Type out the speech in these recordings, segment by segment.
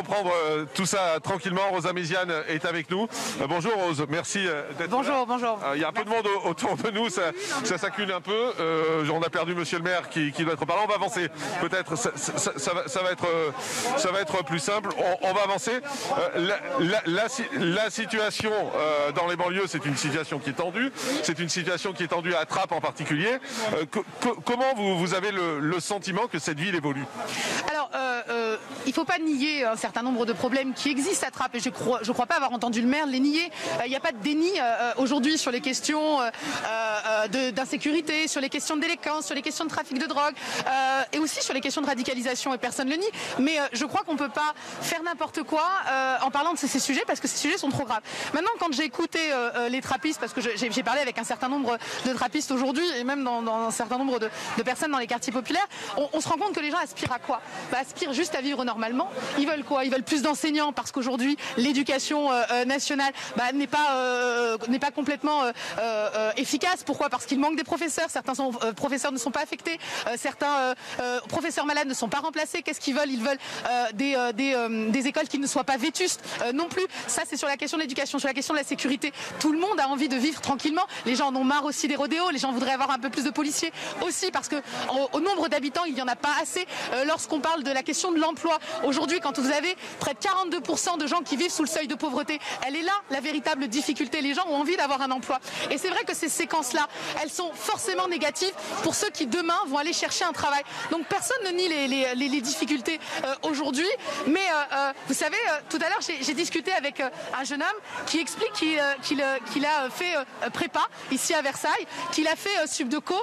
reprendre euh, tout ça tranquillement. Rosa Méziane est avec nous. Euh, bonjour Rose, merci euh, d'être Bonjour, là. bonjour. Euh, Il y a un peu de monde au- autour de nous, ça, ça s'accule un peu. Euh, on a perdu Monsieur le maire qui, qui doit être par là. On va avancer. Peut-être ça, ça- ça- ça va, être, ça va être plus simple. On, on va avancer. Euh, la, la- la si- la situation euh, dans les banlieues, c'est une situation qui est tendue. C'est une situation qui est tendue à Trappes en particulier. Co- co- comment vous, vous avez le, le sentiment que cette ville évolue? Alors, il ne faut pas nier un certain nombre de problèmes qui existent à Trappes et je ne crois, crois pas avoir entendu le maire les nier. Euh, Il n'y a pas de déni euh, euh, aujourd'hui sur les questions d'insécurité, sur les questions de délinquance, sur les questions de trafic de drogue euh, et aussi sur les questions de radicalisation et personne ne le nie. Mais euh, je crois qu'on ne peut pas faire n'importe quoi euh, en parlant de ces, sujets parce que ces sujets sont trop graves. Maintenant, quand j'ai écouté euh, euh, les trappistes, parce que j'ai parlé avec un certain nombre de trappistes aujourd'hui et même dans, un certain nombre de, personnes dans les quartiers populaires, on, se rend compte que les gens aspirent à quoi? Bah, Aspirent juste à vivre normalement. Ils veulent quoi? Ils veulent plus d'enseignants parce qu'aujourd'hui, l'éducation euh, euh, nationale bah, n'est pas, euh, pas complètement euh, euh, efficace. Pourquoi? Parce qu'il manque des professeurs. Certains euh, professeurs ne sont pas affectés. Euh, certains euh, professeurs malades ne sont pas remplacés. Qu'est-ce qu'ils veulent? Ils veulent des, écoles qui ne soient pas vétustes non plus. Ça, c'est sur la question de l'éducation, sur la question de la sécurité. Tout le monde a envie de vivre tranquillement. Les gens en ont marre aussi des rodéos. Les gens voudraient avoir un peu plus de policiers aussi parce que au, au nombre d'habitants, il n'y en a pas assez. Lorsqu'on parle de la question de l'emploi, aujourd'hui, quand vous avez près de 42% de gens qui vivent sous le seuil de pauvreté, elle est là la véritable difficulté. Les gens ont envie d'avoir un emploi. Et c'est vrai que ces séquences-là, elles sont forcément négatives pour ceux qui demain vont aller chercher un travail. Donc personne ne nie les, difficultés euh, aujourd'hui. Mais euh, euh, vous savez, tout à l'heure, j'ai discuté avec un jeune homme qui explique qu'il a fait prépa ici à Versailles, qu'il a fait Subdeco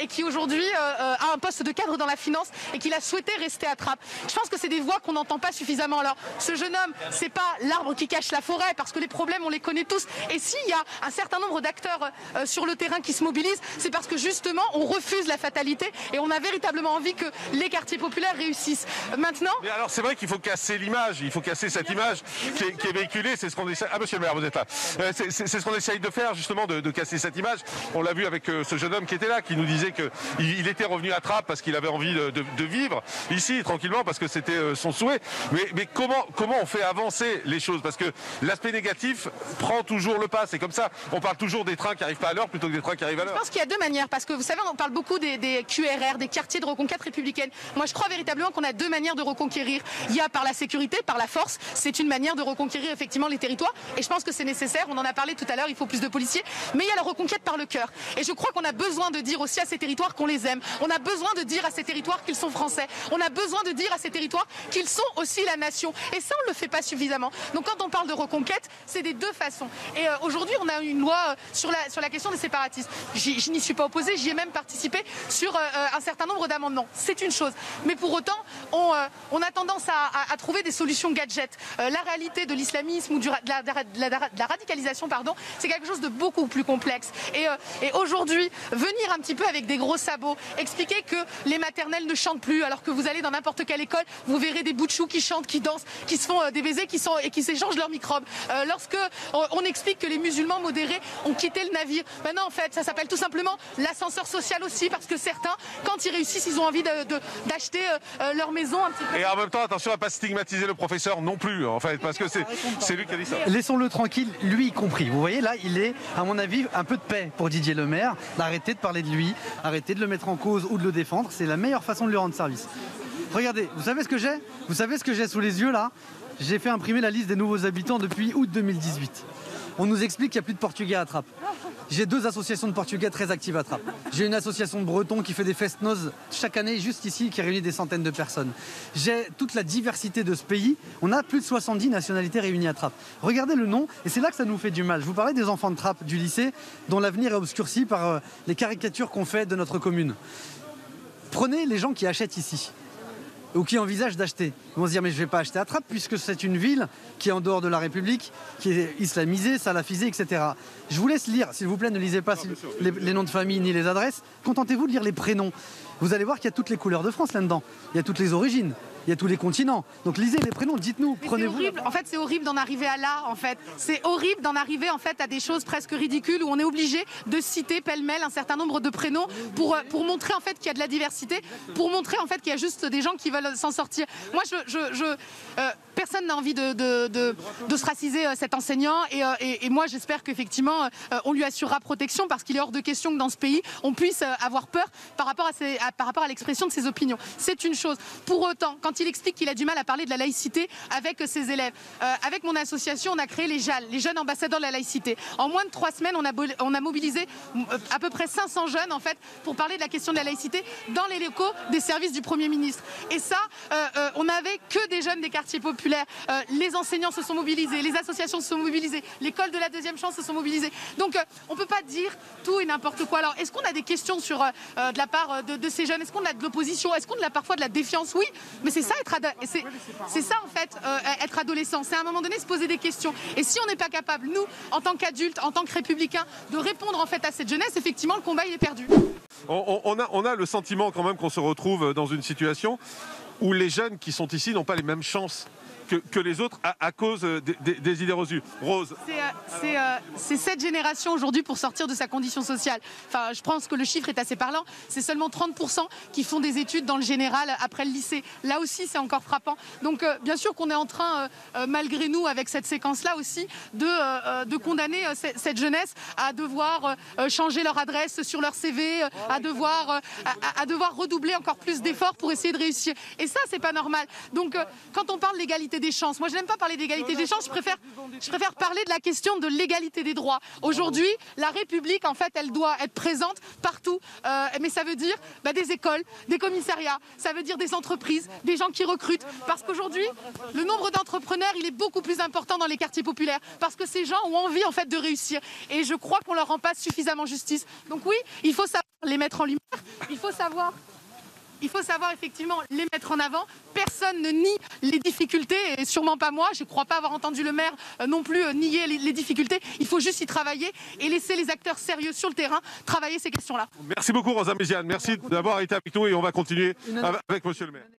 et qui aujourd'hui a un poste de cadre dans la finance et qu'il a souhaité rester à Trappes. Je pense que c'est des voix qu'on n'entend pas suffisamment. Alors, ce jeune homme, c'est pas l'arbre qui cache la forêt parce que les problèmes, on les connaît tous. Et s'il y a un certain nombre d'acteurs sur le terrain qui se mobilisent, c'est parce que justement, on refuse la fatalité et on a véritablement envie que les quartiers populaires réussissent. Maintenant, Mais alors c'est vrai qu'il faut casser l'image, il faut casser cette image qui est, véhiculée, c'est ce qu'on. Ah monsieur le maire, vous êtes là. Euh, c'est ce qu'on essaye de faire justement, de, casser cette image. On l'a vu avec euh, ce jeune homme qui était là, qui nous disait qu'il il était revenu à Trappes parce qu'il avait envie de, vivre ici tranquillement parce que c'était euh, son souhait. Mais, comment, comment on fait avancer les choses? Parce que l'aspect négatif prend toujours le pas. C'est comme ça. On parle toujours des trains qui arrivent pas à l'heure plutôt que des trains qui arrivent Je pense qu'il y a deux manières, parce que vous savez, on parle beaucoup des, QRR, des quartiers de reconquête républicaine. Moi, je crois véritablement qu'on a deux manières de reconquérir. Il y a par la sécurité, par la force. C'est une manière de reconquérir effectivement les territoires. Et je pense que c'est nécessaire. On en a parlé tout à l'heure. Il faut plus de policiers. Mais il y a la reconquête par le cœur. Et je crois qu'on a besoin de dire aussi à ces territoires qu'on les aime. On a besoin de dire à ces territoires qu'ils sont français. On a besoin de dire à ces territoires qu'ils sont aussi la nation. Et ça, on ne le fait pas suffisamment. Donc quand on parle de reconquête, c'est des deux façons. Et euh, aujourd'hui, on a une loi euh, sur la question des séparatistes. Je n'y suis pas opposée, j'y ai même participé sur euh, euh, un certain nombre d'amendements. C'est une chose. Mais pour autant, on, euh, a tendance à, trouver des solutions gadgets. Euh, la réalité de l'islamisme ou de la, radicalisation, pardon, c'est quelque chose de beaucoup plus complexe. Et, aujourd'hui, venir un petit peu avec des gros sabots, expliquer que les maternelles ne chantent plus, alors que vous allez dans n'importe quelle école, vous verrez des bouts de choux qui chantent, qui dansent, qui se font des baisers, qui et qui s'échangent leurs microbes. Lorsque on, explique que les musulmans modérés ont quitté le navire, maintenant en fait, ça tout simplement l'ascenseur social aussi, parce que certains, quand ils réussissent, ils ont envie de- de- d'acheter euh, leur maison un petit peu. Et en même temps, attention à pas stigmatiser le professeur non plus, en fait, parce que c'est c'est lui qui a dit ça. Laissons-le tranquille, lui y compris. Vous voyez, là, il est, à mon avis, un peu de paix pour Didier Lemaire. D'arrêter de parler de lui, arrêter de le mettre en cause ou de le défendre. C'est la meilleure façon de lui rendre service. Regardez, vous savez ce que j'ai? Vous savez ce que j'ai sous les yeux, là? J'ai fait imprimer la liste des nouveaux habitants depuis août 2018. On nous explique qu'il n'y a plus de Portugais à Trappes. J'ai deux associations de Portugais très actives à Trappes. J'ai une association de Bretons qui fait des fest-noz chaque année juste ici, qui réunit des centaines de personnes. J'ai toute la diversité de ce pays. On a plus de 70 nationalités réunies à Trappes. Regardez le nom, et c'est là que ça nous fait du mal. Je vous parlais des enfants de Trappes du lycée, dont l'avenir est obscurci par euh, les caricatures qu'on fait de notre commune. Prenez les gens qui achètent ici ou qui envisagent d'acheter. Ils vont se dire mais je vais pas acheter à Trappes puisque c'est une ville qui est en dehors de la République, qui est islamisée, salafisée, etc. Je vous laisse lire, s'il vous plaît, ne lisez pas les, les noms de famille ni les adresses. Contentez-vous de lire les prénoms. Vous allez voir qu'il y a toutes les couleurs de France là-dedans. Il y a toutes les origines. Il y a tous les continents. Donc lisez les prénoms, dites-nous, prenez-vous. En fait, c'est horrible d'en arriver à là. En fait, c'est horrible d'en arriver en fait à des choses presque ridicules où on est obligé de citer pêle-mêle un certain nombre de prénoms pour euh, pour montrer en fait qu'il y a de la diversité, pour montrer en fait qu'il y a juste des gens qui veulent s'en sortir. Moi, je, je, je euh, personne n'a envie de, de, de, d'ostraciser euh, cet enseignant et, et, et moi, j'espère qu'effectivement, on lui assurera protection parce qu'il est hors de question que dans ce pays, on puisse avoir peur par rapport à, ses, à- par rapport à l'expression de ses opinions. C'est une chose. Pour autant, quand il explique qu'il a du mal à parler de la laïcité avec ses élèves, euh, avec mon association, on a créé les JAL, les jeunes ambassadeurs de la laïcité. En moins de trois semaines, on a, a mobilisé euh, à peu près 500 jeunes en fait pour parler de la question de la laïcité dans les locaux des services du Premier ministre. Et ça, euh, on n'avait que des jeunes des quartiers populaires. Les enseignants se sont mobilisés, les associations se sont mobilisées, l'école de la deuxième chance se sont mobilisées. Donc, on ne peut pas dire tout et n'importe quoi. Alors, est-ce qu'on a des questions sur de la part de, de ces jeunes? Est-ce qu'on a de l'opposition? Est-ce qu'on a parfois de la défiance? Oui, mais c'est c'est ça en fait euh, être adolescent. C'est à un moment donné se poser des questions. Et si on n'est pas capable, nous, en tant qu'adultes, en tant que républicains, de répondre en fait à cette jeunesse, effectivement, le combat il est perdu. A, on a le sentiment quand même qu'on se retrouve dans une situation où les jeunes qui sont ici n'ont pas les mêmes chances que, les autres à, cause des, des- idées reçues. Rose, C'est, euh, euh, cette génération aujourd'hui pour sortir de sa condition sociale. Enfin, je pense que le chiffre est assez parlant. C'est seulement 30% qui font des études dans le général après le lycée. Là aussi, c'est encore frappant. Donc, euh, bien sûr qu'on est en train, euh, euh, malgré nous, avec cette séquence-là aussi, de, euh, euh, condamner euh, ce- cette jeunesse à devoir euh, euh, changer leur adresse sur leur CV, euh, à devoir, euh, à, à- devoir redoubler encore plus d'efforts pour essayer de réussir. Et ça, c'est pas normal. Donc, euh, quand on parle d'égalité des chances, moi, je n'aime pas parler d'égalité des chances. Je préfère, je préfère parler de la question de l'égalité des droits. Aujourd'hui, la République, en fait, elle doit être présente partout. Euh, mais ça veut dire bah, des écoles, des commissariats, ça veut dire des entreprises, des gens qui recrutent. Parce qu'aujourd'hui, le nombre d'entrepreneurs, il est beaucoup plus important dans les quartiers populaires. Parce que ces gens ont envie, en fait, de réussir. Et je crois qu'on leur rend pas suffisamment justice. Donc oui, il faut savoir les mettre en lumière. Il faut savoir il faut savoir effectivement les mettre en avant. Personne ne nie les difficultés, et sûrement pas moi. Je ne crois pas avoir entendu le maire euh, non plus euh, nier les, les difficultés. Il faut juste y travailler et laisser les acteurs sérieux sur le terrain travailler ces questions-là. merci beaucoup Rosa Méziane. Merci d'avoir été avec nous et on va continuer avec Monsieur le maire.